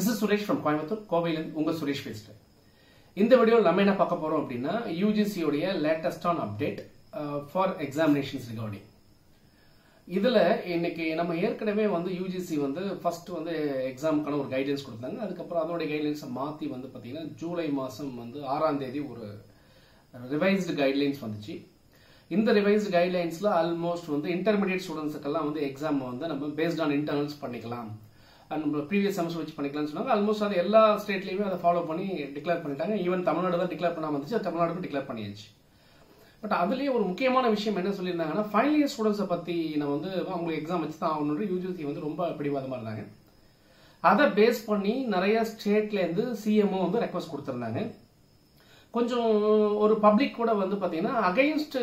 This is Suresh from Coimbatore கோவையிலிருந்து உங்க சுரேஷ் பேசுறேன் இந்த வீடியோவில் நம்ம என்ன பார்க்க போறோம் அப்படின்னா யூஜிசியோடைய லேட்டஸ்டான அப்டேட் ஃபார் எக்ஸாமினேஷன்ஸ் ரிகார்டிங் இதுல இன்னைக்கு நம்ம ஏற்கனவே வந்து யூஜிசி வந்து ஃபர்ஸ்ட் வந்து எக்ஸாமுக்கான ஒரு கைடன்ஸ் கொடுத்தாங்க. அதுக்கப்புறம் அதோட கைட்லைன்ஸை மாத்தி வந்து பாத்தீங்கன்னா ஜூலை மாசம் வந்து ஆறாம் தேதி ஒரு ரிவைஸ்டு கைட்லைன்ஸ் வந்துச்சு. இந்த ரிவைஸ்டு கைட்லைன்ஸ்ல ஆல்மோஸ்ட் வந்து இன்டர்மீடியட் ஸ்டூடெண்ட்ஸுக்கெல்லாம் வந்து எக்ஸாம் வந்து நம்ம பேஸ்ட் ஆன் இன்டர்னல்ஸ் பண்ணிக்கலாம். ப்ரீவியஸ் செமஸ்டர் வச்சு பண்ணிக்கலாம்னு சொன்னாங்க. ஆல்மோஸ்ட் அது எல்லா ஸ்டேட்லையுமே அதை ஃபாலோ பண்ணி டிக்ளேர் பண்ணிட்டாங்க. ஈவன் தமிழ்நாடு தான் டிக்ளேர் பண்ணாமல் இருந்துச்சு. தமிழ்நாடு தமிழ்நாடுக்கும் டிக்ளேர் பண்ணியாச்சு. பட் அதுலேயே ஒரு முக்கியமான விஷயம் என்ன சொல்லியிருந்தாங்கன்னா ஃபைனல் இயர் ஸ்டூடெண்ட்ஸை பற்றி நான் வந்து அவங்களுக்கு எக்ஸாம் வச்சு தான் ஆகணுன்ற யூஜிசி வந்து ரொம்ப பிடிவாதமாக இருந்தாங்க. அதை பேஸ் பண்ணி நிறைய ஸ்டேட்லேருந்து சிஎம்ஓ வந்து ரெக்வஸ்ட் கொடுத்துருந்தாங்க. கொஞ்சம் ஒரு பப்ளிக் கூட வந்து பார்த்தீங்கன்னா அகைன்ஸ்ட்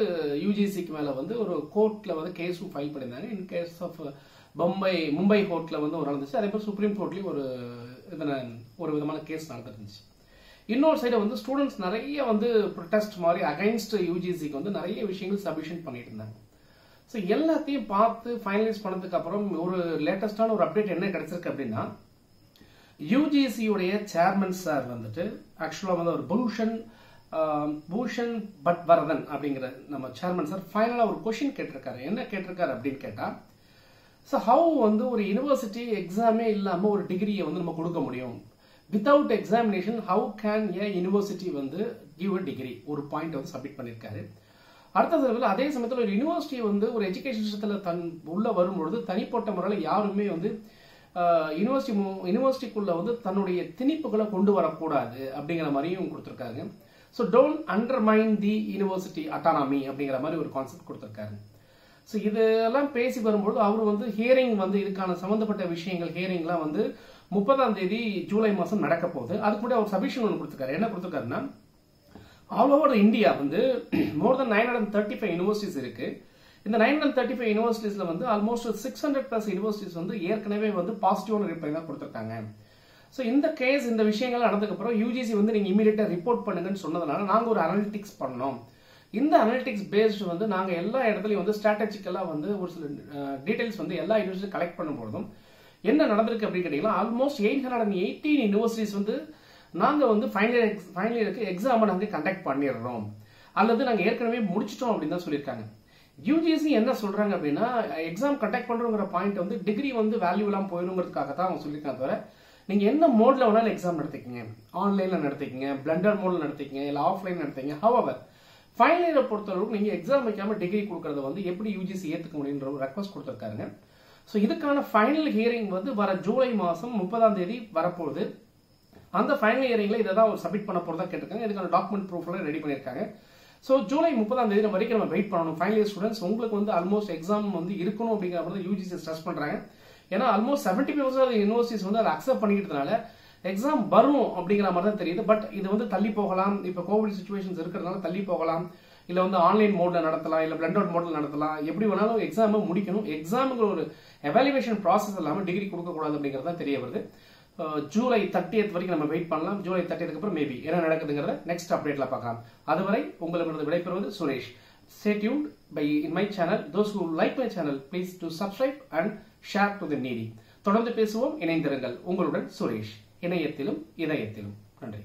யூஜிசிக்கு மேலே வந்து ஒரு கோர்ட்டில் வந்து கேஸும் ஃபைல் பண்ணியிருந்தாங்க. இன் கேஸ் ஆஃப் பம்பை மும்பை கோர்ட்ல வந்து ஒரு நடந்துச்சு அதே மாதிரி சுப்ரீம் கோர்ட்லேயும் ஒரு இதனை ஒரு விதமான கேஸ் நடந்துருந்துச்சு. இன்னொரு சைடு வந்து ஸ்டூடெண்ட்ஸ் நிறைய வந்து ப்ரொடெஸ்ட் மாதிரி அகைன்ஸ்ட் யூஜிசிக்கு வந்து நிறைய விஷயங்கள் சப்மிஷன் பண்ணிட்டு இருந்தாங்க. ஸோ எல்லாத்தையும் பார்த்து ஃபைனலைஸ் பண்ணதுக்கு அப்புறம் ஒரு லேட்டஸ்டான ஒரு அப்டேட் என்ன கிடைச்சிருக்கு அப்படின்னா யூஜிசியுடைய சேர்மன் சார் வந்துட்டு ஆக்சுவலாக வந்து ஒரு பூஷன் பூஷன் பட் வரதன் அப்படிங்கிற நம்ம சேர்மன் சார் ஃபைனலாக ஒரு கொஷின் கேட்டிருக்காரு. என்ன கேட்டிருக்காரு அப்படின்னு கேட்டால் ஸோ ஹவு வந்து ஒரு யூனிவர்சிட்டி எக்ஸாமே இல்லாமல் ஒரு டிகிரியை வந்து நம்ம கொடுக்க முடியும்? Without examination how can a university வந்து கிவ் அ டிகிரி ஒரு பாயிண்ட் வந்து சப்மிட் பண்ணியிருக்காரு அடுத்த தடவை அதே சமயத்தில் ஒரு யூனிவர்சிட்டி வந்து ஒரு எஜுகேஷன் சிஸ்டத்தில் தன் உள்ள வரும்பொழுது தனிப்பட்ட முறையில் யாருமே வந்து யூனிவர்சிட்டி யூனிவர்சிட்டிக்குள்ள வந்து தன்னுடைய திணிப்புகளை கொண்டு வரக்கூடாது அப்படிங்கிற மாதிரியும் கொடுத்துருக்காங்க so don't undermine the university autonomy அப்படிங்கிற மாதிரி ஒரு கான்செப்ட் கொடுத்துருக்காரு. ஸோ இதெல்லாம் பேசி வரும்போது அவர் வந்து ஹியரிங் வந்து இதுக்கான சம்பந்தப்பட்ட விஷயங்கள் ஹியரிங்லாம் வந்து முப்பதாம் தேதி ஜூலை மாதம் நடக்க போகுது. அதுக்கு கூட அவர் சபிஷன் ஒன்று கொடுத்துருக்காரு. என்ன கொடுத்துருக்காருன்னா ஆல் ஓவர் இந்தியா வந்து more than nine hundred thirty five universities இருக்கு. இந்த நைன் ஹண்ட்ரட் தேர்ட்டி ஃபைவ் யூனிவர்சிட்டிஸ்ல வந்து almost six hundred plus universities வந்து ஏற்கனவே வந்து பாசிட்டிவான ரிப்ளை தான் கொடுத்துருக்காங்க. ஸோ இந்த கேஸ் இந்த விஷயங்கள் நடந்ததுக்கப்புறம் யூஜிசி வந்து நீங்கள் இமீடியட்டாக ரிப்போர்ட் பண்ணுங்கன்னு சொன்னதுனால நாங்கள் ஒரு அனாலிட்டிக்ஸ் பண்ணோம். இந்த அனலிட்டிக்ஸ் பேஸ்டு வந்து நாங்கள் எல்லா இடத்துலையும் வந்து ஸ்ட்ராட்டஜிக்கலாக வந்து ஒரு சில டீடைல்ஸ் வந்து எல்லா யூனிவர்சிட்டி கலெக்ட் பண்ணும்பொழுதும் என்ன நடந்திருக்கு அப்படின்னு கேட்டிங்கன்னா almost eight hundred and eighteen universities வந்து நாங்கள் வந்து ஃபைனல் ஃபைனல் இயருக்கு எக்ஸாம் நாங்கள் கண்டக்ட் பண்ணிடுறோம். அல்லது நாங்கள் ஏற்கனவே முடிச்சிட்டோம் அப்படின்னு தான் சொல்லியிருக்காங்க. யூஜிசி என்ன சொல்றாங்க அப்படின்னா எக்ஸாம் கண்டக்ட் பண்றோங்கிற பாயிண்ட் வந்து டிகிரி வந்து வேல்யூ எல்லாம் போயிடுங்கிறதுக்காக தான் அவங்க சொல்லியிருக்காங்க தவிர நீங்க என்ன மோட்ல வேணாலும் எக்ஸாம் நடத்திக்கங்க. ஆன்லைன்ல நடத்திக்கங்க பிளண்டர் மோட்ல நடத்திக்கங்க இல்லை ஆஃப்லைன் நடத்திங்க அவர் ஃபைனல் இயரை பொறுத்தளவுக்கு நீங்கள் எக்ஸாம் வைக்காமல் டிகிரி கொடுக்கறத வந்து எப்படி யூஜிசி ஏற்றுக்க முடியுன்ற ஒரு ரெக்வஸ்ட் கொடுத்துருக்காருங்க. ஸோ இதுக்கான ஃபைனல் ஹியரிங் வந்து வர ஜூலை மாதம் முப்பதாம் தேதி வரப்போகுது. அந்த ஃபைனல் ஹியரிங்கில் இதை தான் சப்மிட் பண்ண போகிறதா கேட்டிருக்காங்க. இதுக்கான டாக்குமெண்ட் ப்ரூஃப்லாம் ரெடி பண்ணியிருக்காங்க. ஸோ ஜூலை முப்பதாம் தேதி வரைக்கும் நம்ம வெயிட் பண்ணணும். ஃபைனல் இயர் ஸ்டூடெண்ட்ஸ் உங்களுக்கு வந்து ஆல்மோஸ்ட் எக்ஸாம் வந்து இருக்கணும் அப்படிங்கிற மாதிரி யூஜிசி ஸ்ட்ரெஸ் பண்ணுறாங்க ஏன்னா ஆல்மோஸ்ட் செவன்டி பர்சன்ட் யூனிவர்சிட்டிஸ் வந்து அதை அக்செப்ட் பண்ணிக்கிறதுனால எக்ஸாம் வரும் அப்படிங்கிற மாதிரி தான் தெரியுது. பட் இது வந்து தள்ளி போகலாம். இப்போ கோவிட் சுச்சுவேஷன்ஸ் இருக்கிறதுனால தள்ளி போகலாம். இல்ல வந்து ஆன்லைன் மோட்ல நடத்தலாம். இல்ல பிளண்ட் அவுட் மோட்ல நடத்தலாம். எப்படி வேணாலும் எக்ஸாம் முடிக்கணும். எக்ஸாமுங்கிற ஒரு எவாலுவேஷன் ப்ராசஸ் இல்லாம டிகிரி கொடுக்க கூடாது தான் தெரிய வருது. ஜூலை தேர்ட்டியத் வரைக்கும் நம்ம வெயிட் பண்ணலாம். ஜூலை தேர்ட்டியத்துக்கு அப்புறம் மேபி என்ன நடக்குதுங்கிறத நெக்ஸ்ட் அப்டேட்ல பார்க்கலாம். அதுவரை உங்களிடமிருந்து விடைபெறுவது Suresh. Stay tuned by in my channel. Those who like my channel, please do subscribe and share to the needy. தொடர்ந்து பேசுவோம். இணைந்திருங்கள். உங்களுடன் சுரேஷ். இணையத்திலும் இதயத்திலும். நன்றி.